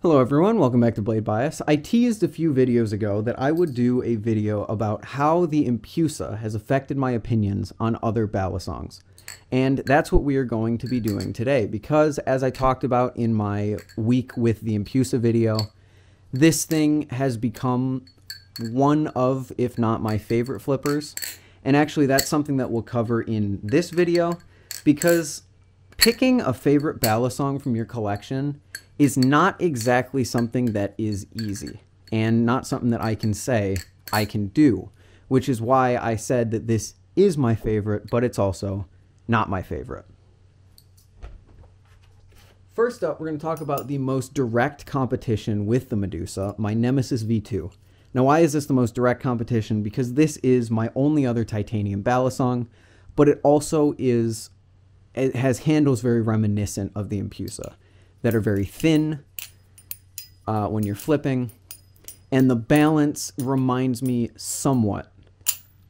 Hello everyone, welcome back to Blade Bias. I teased a few videos ago that I would do a video about how the Empusa has affected my opinions on other balisongs. And that's what we are going to be doing today because as I talked about in my week with the Empusa video, this thing has become one of, if not my favorite flippers. And actually that's something that we'll cover in this video because picking a favorite balisong from your collection is not exactly something that is easy and not something that I can say I can do, which is why I said that this is my favorite, but it's also not my favorite. First up, we're going to talk about the most direct competition with the Medusa, my Nemesis V2. Now, why is this the most direct competition? Because this is my only other titanium balisong, but it also is, it has handles very reminiscent of the Empusa that are very thin uh, when you're flipping. And the balance reminds me somewhat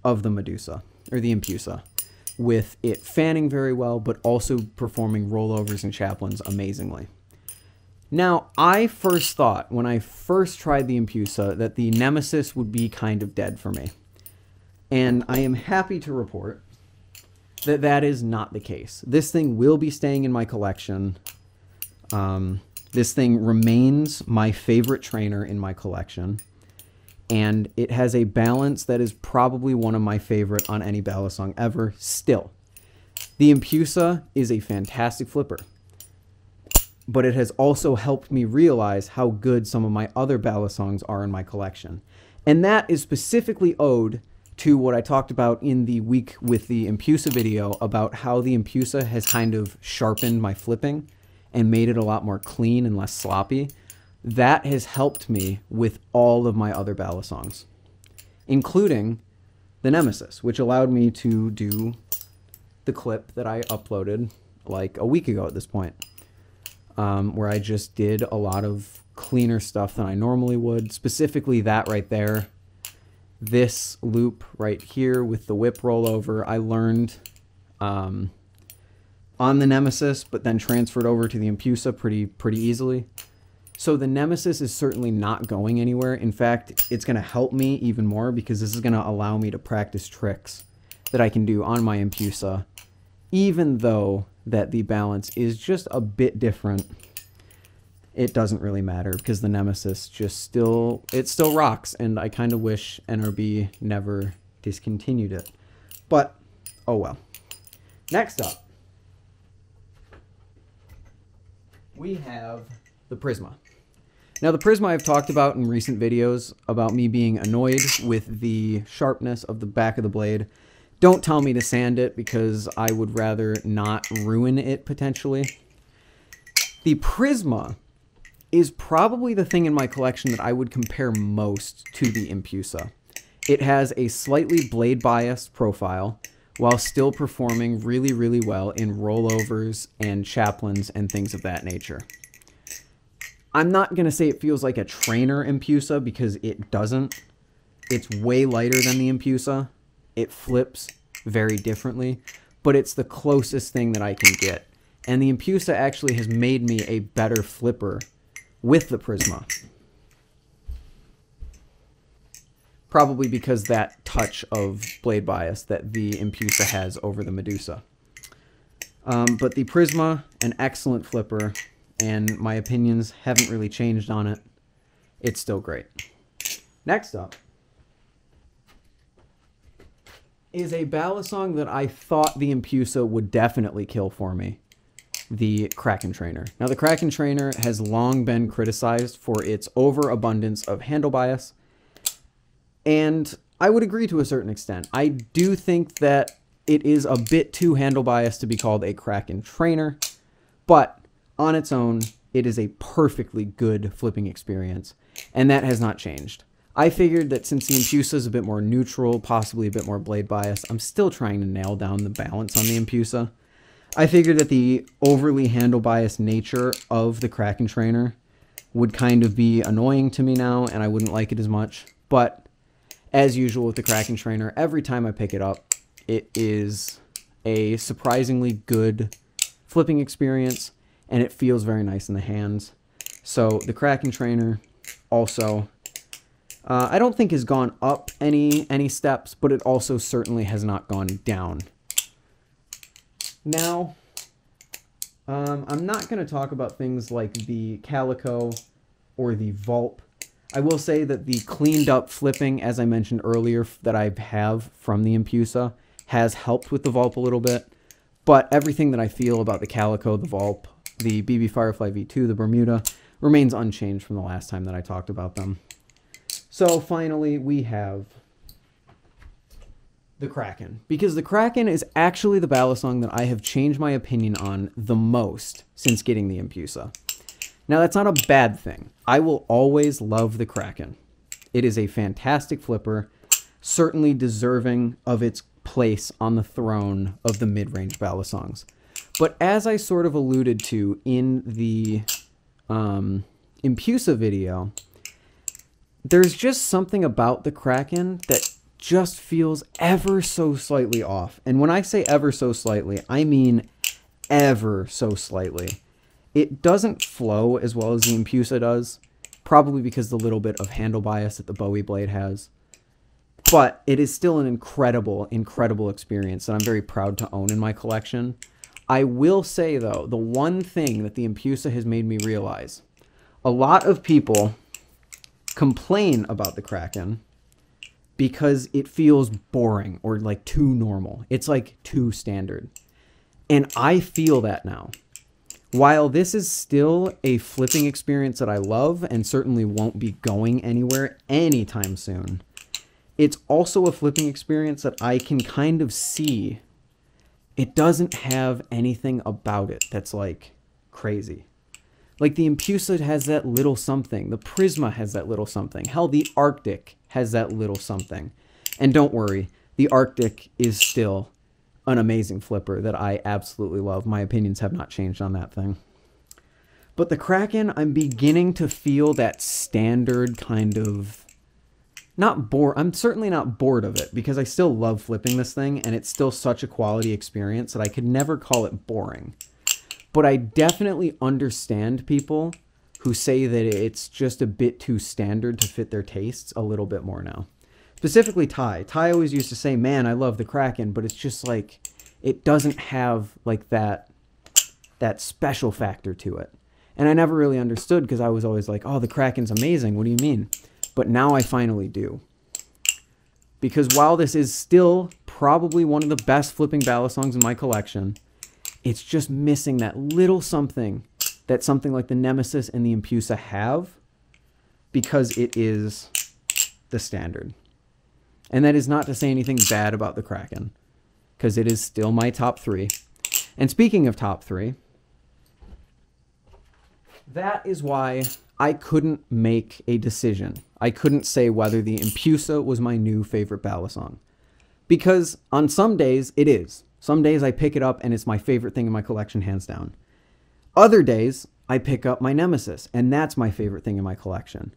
of the Medusa, or the Empusa, with it fanning very well, but also performing rollovers and chaplains amazingly. Now, I first thought, when I first tried the Empusa, that the Nemesis would be kind of dead for me. And I am happy to report that that is not the case. This thing will be staying in my collection um, this thing remains my favorite trainer in my collection. And it has a balance that is probably one of my favorite on any balisong ever still. The Empusa is a fantastic flipper. But it has also helped me realize how good some of my other balisongs are in my collection. And that is specifically owed to what I talked about in the week with the Empusa video about how the Empusa has kind of sharpened my flipping and made it a lot more clean and less sloppy, that has helped me with all of my other balisongs, including the Nemesis, which allowed me to do the clip that I uploaded like a week ago at this point, um, where I just did a lot of cleaner stuff than I normally would, specifically that right there. This loop right here with the whip rollover, I learned um, on the Nemesis, but then transferred over to the Empusa pretty pretty easily. So the Nemesis is certainly not going anywhere. In fact, it's going to help me even more because this is going to allow me to practice tricks that I can do on my Empusa, even though that the balance is just a bit different. It doesn't really matter because the Nemesis just still, it still rocks, and I kind of wish NRB never discontinued it. But, oh well. Next up, we have the Prisma. Now the Prisma I've talked about in recent videos about me being annoyed with the sharpness of the back of the blade. Don't tell me to sand it because I would rather not ruin it potentially. The Prisma is probably the thing in my collection that I would compare most to the Empusa. It has a slightly blade biased profile, while still performing really, really well in rollovers and chaplains and things of that nature. I'm not going to say it feels like a trainer Empusa because it doesn't. It's way lighter than the Empusa. It flips very differently, but it's the closest thing that I can get. And the Empusa actually has made me a better flipper with the Prisma. Probably because that touch of blade bias that the Empusa has over the Medusa. Um, but the Prisma, an excellent flipper, and my opinions haven't really changed on it. It's still great. Next up is a balisong that I thought the Empusa would definitely kill for me. The Kraken Trainer. Now, the Kraken Trainer has long been criticized for its overabundance of handle bias, and I would agree to a certain extent. I do think that it is a bit too handle biased to be called a Kraken trainer, but on its own, it is a perfectly good flipping experience, and that has not changed. I figured that since the Empusa is a bit more neutral, possibly a bit more blade bias, I'm still trying to nail down the balance on the Empusa. I figured that the overly handle biased nature of the Kraken trainer would kind of be annoying to me now, and I wouldn't like it as much, but as usual with the Kraken Trainer, every time I pick it up, it is a surprisingly good flipping experience, and it feels very nice in the hands. So the Kraken trainer also, uh, I don't think has gone up any any steps, but it also certainly has not gone down. Now, um, I'm not going to talk about things like the Calico or the Vulp. I will say that the cleaned up flipping, as I mentioned earlier, that I have from the Empusa has helped with the Vulp a little bit. But everything that I feel about the Calico, the Vulp, the BB Firefly V2, the Bermuda, remains unchanged from the last time that I talked about them. So finally, we have the Kraken. Because the Kraken is actually the Balisong that I have changed my opinion on the most since getting the Empusa. Now, that's not a bad thing. I will always love the Kraken. It is a fantastic flipper, certainly deserving of its place on the throne of the mid-range Balisongs. But as I sort of alluded to in the um, Empusa video, there's just something about the Kraken that just feels ever so slightly off. And when I say ever so slightly, I mean ever so slightly. It doesn't flow as well as the Empusa does, probably because the little bit of handle bias that the Bowie blade has. But it is still an incredible, incredible experience that I'm very proud to own in my collection. I will say, though, the one thing that the Empusa has made me realize, a lot of people complain about the Kraken because it feels boring or like too normal. It's like too standard. And I feel that now. While this is still a flipping experience that I love and certainly won't be going anywhere anytime soon, it's also a flipping experience that I can kind of see. It doesn't have anything about it that's like crazy. Like the Empusa has that little something. The Prisma has that little something. Hell, the Arctic has that little something. And don't worry, the Arctic is still an amazing flipper that I absolutely love. My opinions have not changed on that thing. But the Kraken, I'm beginning to feel that standard kind of not bored. I'm certainly not bored of it because I still love flipping this thing and it's still such a quality experience that I could never call it boring. But I definitely understand people who say that it's just a bit too standard to fit their tastes a little bit more now. Specifically Ty. Ty always used to say, "Man, I love the Kraken," but it's just like it doesn't have like that that special factor to it. And I never really understood because I was always like, "Oh, the Kraken's amazing. What do you mean?" But now I finally do. Because while this is still probably one of the best flipping Balisongs in my collection, it's just missing that little something that something like the Nemesis and the Empusa have because it is the standard. And that is not to say anything bad about the Kraken, because it is still my top three. And speaking of top three, that is why I couldn't make a decision. I couldn't say whether the Empusa was my new favorite Balisong. Because on some days, it is. Some days I pick it up and it's my favorite thing in my collection, hands down. Other days, I pick up my Nemesis, and that's my favorite thing in my collection.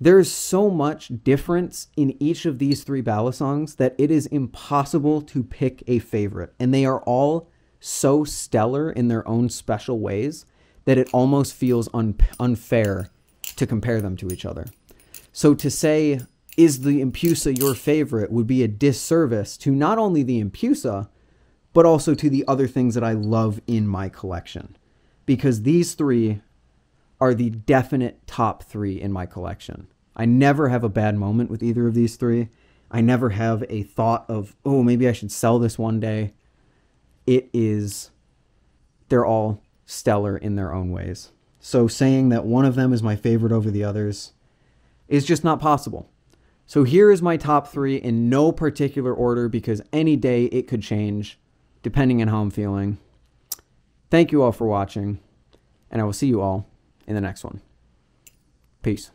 There's so much difference in each of these three Balisongs that it is impossible to pick a favorite. And they are all so stellar in their own special ways that it almost feels un- unfair to compare them to each other. So to say, is the Empusa your favorite would be a disservice to not only the Empusa, but also to the other things that I love in my collection. Because these three are the definite top three in my collection. I never have a bad moment with either of these three. I never have a thought of, oh, maybe I should sell this one day. It is, they're all stellar in their own ways. So saying that one of them is my favorite over the others is just not possible. So here is my top three in no particular order because any day it could change depending on how I'm feeling. Thank you all for watching, and I will see you all in the next one. Peace.